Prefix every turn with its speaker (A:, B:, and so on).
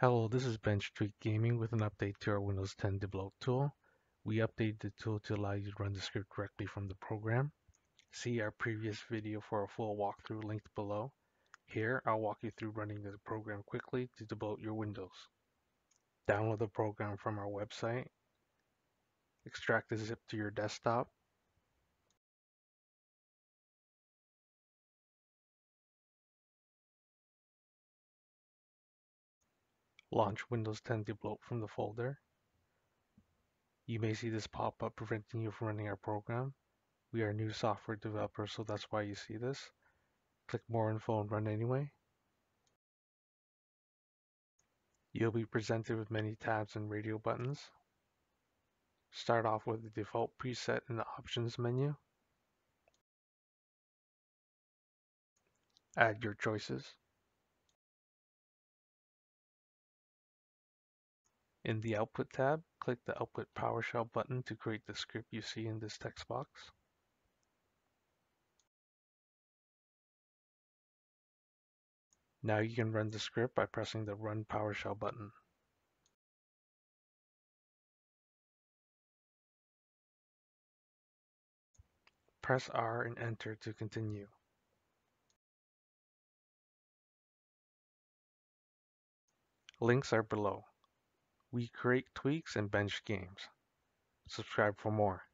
A: Hello, this is Bench Tweak Gaming with an update to our Windows 10 Debloat tool. We updated the tool to allow you to run the script directly from the program. See our previous video for a full walkthrough linked below. Here, I'll walk you through running the program quickly to debloat your Windows. Download the program from our website. Extract the zip to your desktop. Launch Windows 10 Debloat from the folder. You may see this pop up preventing you from running our program. We are new software developers, so that's why you see this. Click More Info and Run anyway. You'll be presented with many tabs and radio buttons. Start off with the default preset in the Options menu. Add your choices. In the Output tab, click the Output PowerShell button to create the script you see in this text box. Now you can run the script by pressing the Run PowerShell button. Press R and enter to continue. Links are below. We create tweaks and bench games. Subscribe for more.